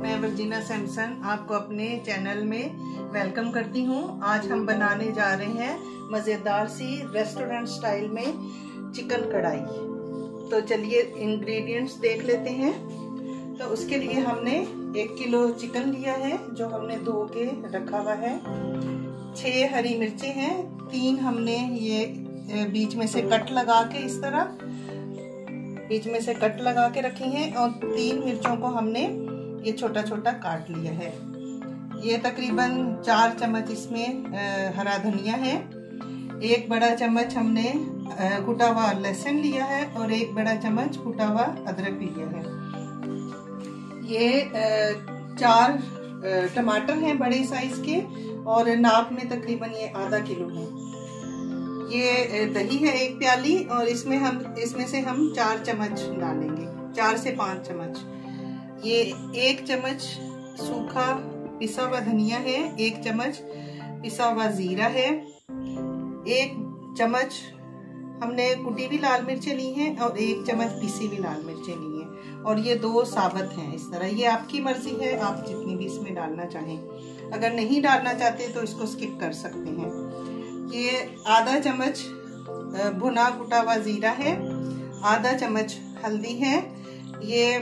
मैं वर्जीना सैमसन आपको अपने चैनल में वेलकम करती हूँ। आज हम बनाने जा रहे हैं मज़ेदार सी रेस्टोरेंट स्टाइल में चिकन कढ़ाई। तो चलिए इंग्रेडिएंट्स देख लेते हैं। तो उसके लिए हमने एक किलो चिकन लिया है, जो हमने धो के रखा हुआ है। छह हरी मिर्चें हैं, तीन हमने ये बीच में से कट लगा के इस तरह, बीच में से कट लगा के रखी हैं, और तीन मिर्चों को हमने ये छोटा छोटा काट लिया है। ये तकरीबन चार चम्मच इसमें हरा धनिया है। एक बड़ा चम्मच हमने कुटा हुआ लहसुन लिया है और एक बड़ा चम्मच कुटा हुआ अदरक लिया है। ये चार टमाटर हैं बड़े साइज़ के और नाप में तकरीबन ये आधा किलो है। ये दही है एक प्याली और इसमें हम, इसमें से हम चार चम्मच डालेंगे। चार से पाँच चम्मच। ये एक चम्मच सूखा पिसा हुआ धनिया है, एक चम्मच पिसा हुआ जीरा है, एक चम्मच हमने कुटी हुई लाल मिर्चें ली हैं और एक चम्मच पिसी हुई लाल मिर्चें ली हैं। और ये दो साबत हैं इस तरह। ये आपकी मर्ज़ी है, आप जितनी भी इसमें डालना चाहें। अगर नहीं डालना चाहते तो इसको स्किप कर सकते हैं। ये आधा चम्मच भुना कुटा हुआ जीरा है, आधा चम्मच हल्दी है। ये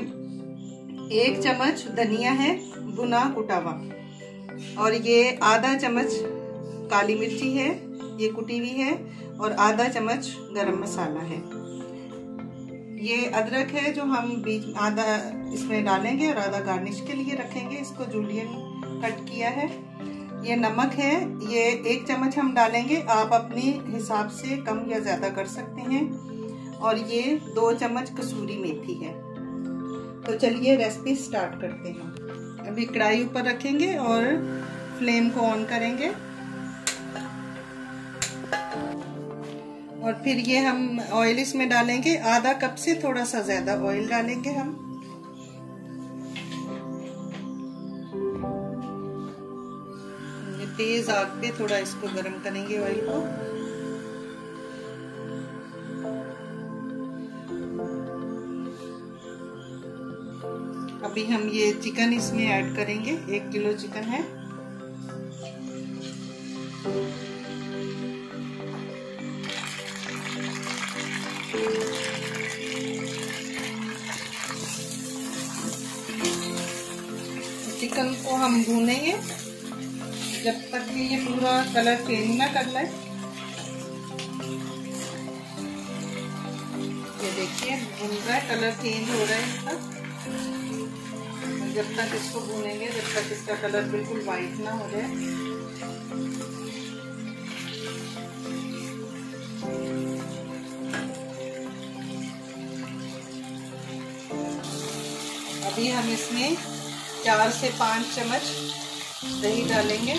एक चम्मच धनिया है, भुना कुटा हुआ और ये आधा चम्मच काली मिर्ची है, ये कुटी हुई है, और आधा चम्मच गरम मसाला है। ये अदरक है जो हम बीच आधा इसमें डालेंगे और आधा गार्निश के लिए रखेंगे। इसको जूलियन कट किया है। ये नमक है, ये एक चम्मच हम डालेंगे। आप अपने हिसाब से कम या ज़्यादा कर सकते हैं। और ये दो चम्मच कसूरी मेथी है। तो चलिए रेसिपी स्टार्ट करते हैं। अभी कढ़ाई ऊपर रखेंगे और फ्लेम को ऑन करेंगे। और फिर ये हम ऑयल इसमें डालेंगे। आधा कप से थोड़ा सा ज़्यादा ऑयल डालेंगे हम। तेज आग पे थोड़ा इसको गर्म करेंगे ऑयल को। अभी हम ये चिकन इसमें ऐड करेंगे। एक किलो चिकन है। चिकन को हम भूनेंगे। जब तक कि ये पूरा कलर चेंज ना कर ले ये देखिए, भून रहा है, कलर चेंज हो रहा है इसका। जब तक इसको भूनेंगे, जब तक इसका कलर बिल्कुल वाइट ना हो जाए। अभी हम इसमें चार से पाँच चम्मच दही डालेंगे।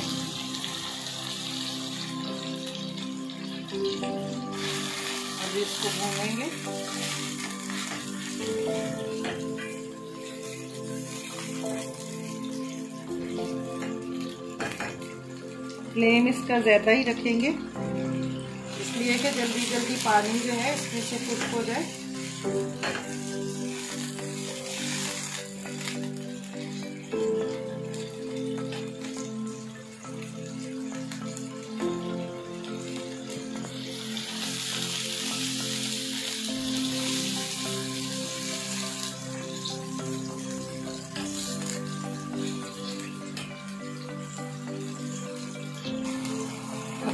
अभी इसको भूनेंगे। फ्लेम इसका ज़्यादा ही रखेंगे। इसलिए कि जल्दी जल्दी पानी जो है इसमें से खुश्क हो जाए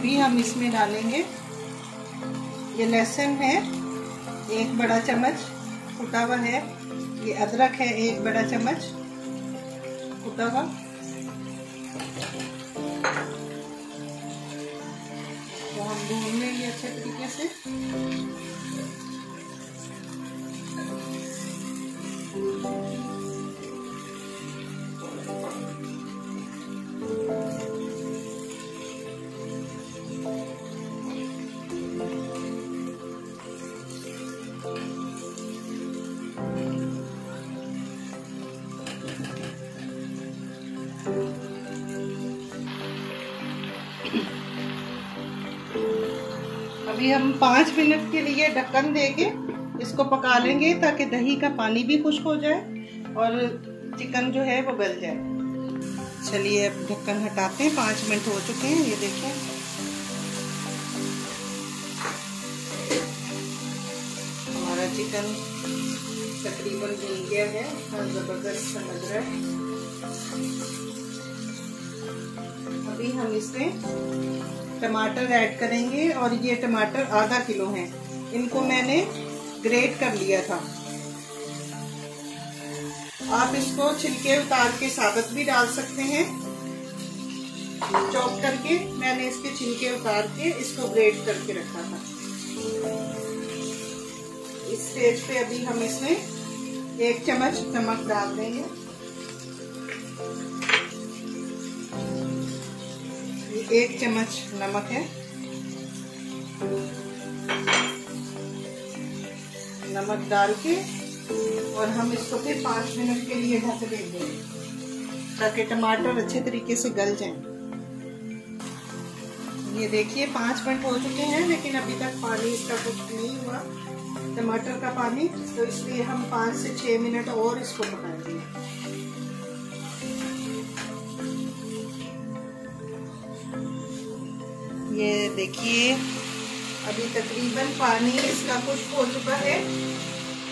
अभी हम इसमें डालेंगे। ये लहसुन है, एक बड़ा चम्मच कुटा हुआ है। ये अदरक है, एक बड़ा चम्मच कुटा हुआ। तो हम भून लेंगे अच्छे तरीके से। अभी हम पाँच मिनट के लिए ढक्कन देके इसको पका लेंगे ताकि दही का पानी भी खुश्क हो जाए और चिकन जो है वो गल जाए। चलिए अब ढक्कन हटाते हैं। पाँच मिनट हो चुके हैं, ये देखिए। हमारा चिकन तकरीबन गया है, ज़बरदस्त समझ रहा है। अभी हम इसमें टमाटर ऐड करेंगे और ये टमाटर आधा किलो हैं। इनको मैंने ग्रेट कर लिया था। आप इसको छिलके उतार के साबुत भी डाल सकते हैं। चॉप करके मैंने इसके छिलके उतार के इसको ग्रेट करके रखा था। इस स्टेज पे अभी हम इसमें एक चम्मच नमक डाल देंगे। एक चम्मच नमक है। नमक डाल के और हम इसको फिर पाँच मिनट के लिए ढक देंगे, ताकि टमाटर अच्छे तरीके से गल जाएँ। ये देखिए, पाँच मिनट हो चुके हैं, लेकिन अभी तक पानी इसका कुछ नहीं हुआ। टमाटर का पानी तो इसलिए हम पाँच से छः मिनट और इसको पकाएँगे। ये देखिए, अभी तकरीबन पानी इसका कुछ हो चुका है,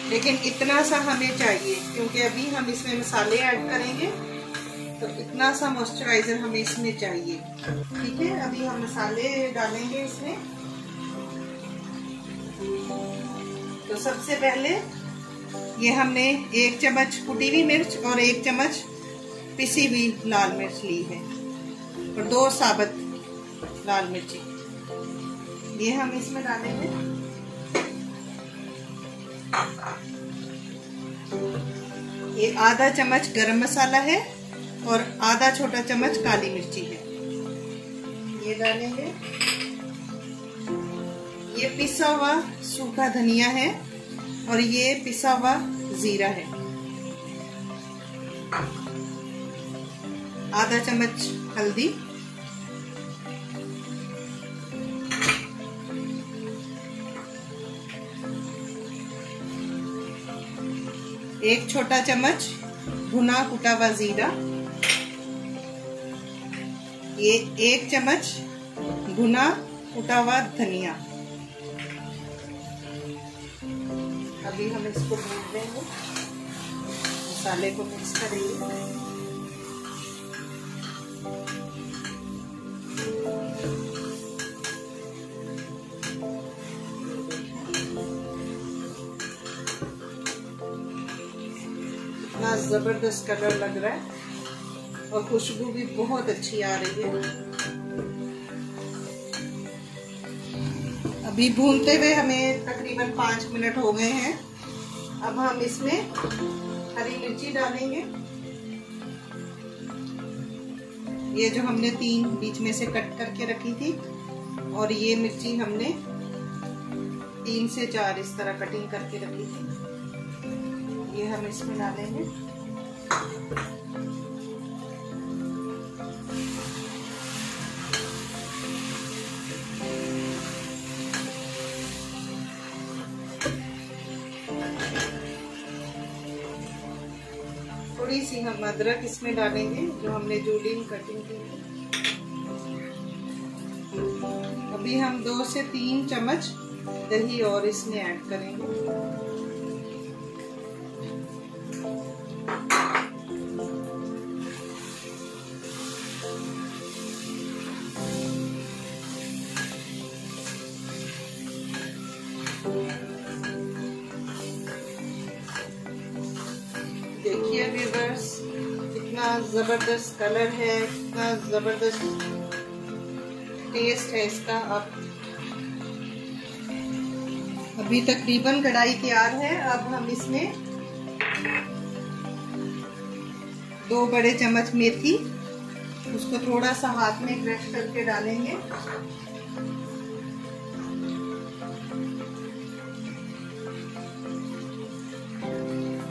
लेकिन इतना सा हमें चाहिए, क्योंकि अभी हम इसमें मसाले ऐड करेंगे तो इतना सा मॉइस्चराइजर हमें इसमें चाहिए। ठीक है, अभी हम मसाले डालेंगे इसमें। तो सबसे पहले ये हमने एक चम्मच कुटी हुई मिर्च और एक चम्मच पिसी हुई लाल मिर्च ली है, और दो साबुत लाल मिर्ची। ये हम इसमें डालेंगे। ये आधा चम्मच गरम मसाला है और आधा छोटा चम्मच काली मिर्ची है। ये डालेंगे। ये पिसा हुआ सूखा धनिया है और ये पिसा हुआ जीरा है। आधा चम्मच हल्दी। एक छोटा चम्मच भुना कुटा हुआ जीरा। ये एक चम्मच भुना कुटा हुआ धनिया। अभी हम इसको भून देंगे मसाले को मिक्स करेंगे। इतना ज़बरदस्त कलर लग रहा है और खुशबू भी बहुत अच्छी आ रही है। अभी भूनते हुए हमें तकरीबन पाँच मिनट हो गए हैं। अब हम इसमें हरी मिर्ची डालेंगे। ये जो हमने तीन बीच में से कट करके रखी थी, और ये मिर्ची हमने तीन से चार इस तरह कटिंग करके रखी थी। ये हम इसमें डालेंगे। थोड़ी सी हम अदरक इसमें डालेंगे, जो हमने जूलिन कटिंग की अभी हम दो से तीन चम्मच दही और इसमें ऐड करेंगे। कितना ज़बरदस्त कलर है कितना ज़बरदस्त टेस्ट है इसका। अब, अभी तकरीबन कढ़ाई तैयार है, अब हम इसमें दो बड़े चम्मच मेथी, उसको थोड़ा सा हाथ में क्रश करके डालेंगे।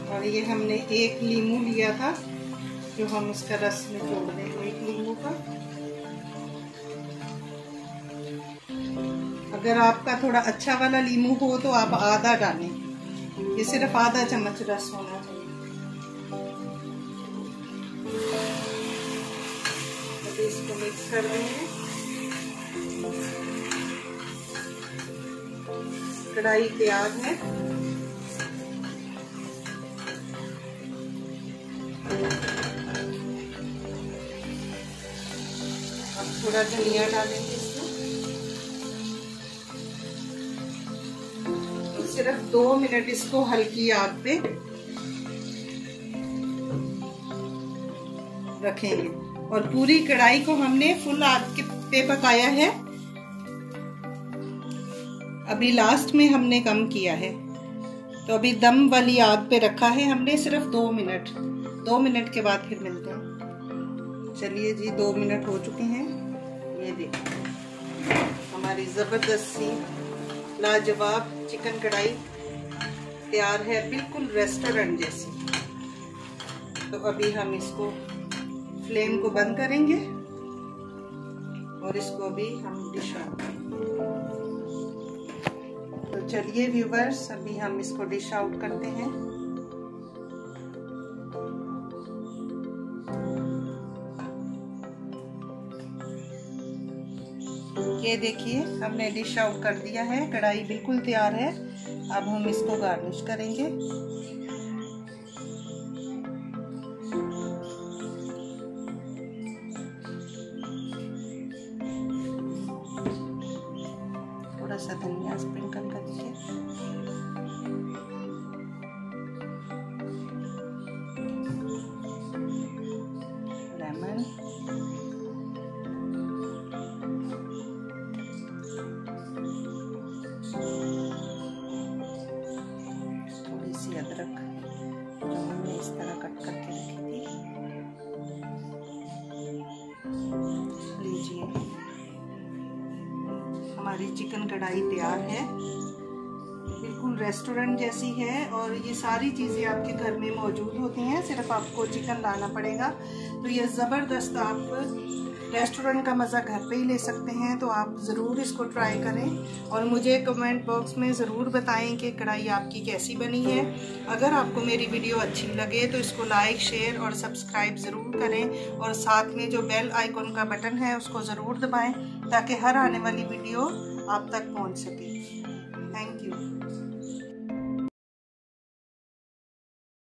और ये हमने एक लीमू लिया था। जो हम उसका रस में जोड़ रहे हैं एक नींबू का अगर आपका थोड़ा अच्छा वाला लीमू हो तो आप आधा डालें। ये सिर्फ़ आधा चम्मच रस होना चाहिए। इसको मिक्स कर रहे हैं। कढ़ाई तैयार है। थोड़ा धनिया डालेंगे इसमें सिर्फ़ दो मिनट इसको हल्की आग पे रखेंगे। और पूरी कढ़ाई को हमने फुल आग पे पकाया है। अभी लास्ट में हमने कम किया है। तो अभी दम वाली आग पे रखा है हमने सिर्फ़ दो मिनट। दो मिनट के बाद फिर मिलते हैं। चलिए जी, दो मिनट हो चुके हैं। ये देखिए हमारी ज़बरदस्त सी लाजवाब चिकन कढ़ाई तैयार है बिल्कुल रेस्टोरेंट जैसी। तो अभी हम इसको फ्लेम को बंद करेंगे और इसको भी हम डिश आउट तो चलिए व्यूवर्स अभी हम इसको डिश आउट करते हैं। देखिए, हमने डिश आउट कर दिया है। कढ़ाई बिल्कुल तैयार है। अब हम इसको गार्निश करेंगे। थोड़ा सा धनिया स्प्रिंकल कर लेमन हमारी चिकन कढ़ाई तैयार है। बिल्कुल रेस्टोरेंट जैसी है और ये सारी चीज़ें आपके घर में मौजूद होती हैं। सिर्फ़ आपको चिकन लाना पड़ेगा। तो ये ज़बरदस्त आप रेस्टोरेंट का मज़ा घर पे ही ले सकते हैं तो आप ज़रूर इसको ट्राई करें। और मुझे कमेंट बॉक्स में ज़रूर बताएँ कि कढ़ाई आपकी कैसी बनी है। अगर आपको मेरी वीडियो अच्छी लगे तो इसको लाइक, शेयर और सब्सक्राइब ज़रूर करें। और साथ में जो बेल आइकॉन का बटन है, उसको ज़रूर दबाएँ, ताकि हर आने वाली वीडियो आप तक पहुँच सके।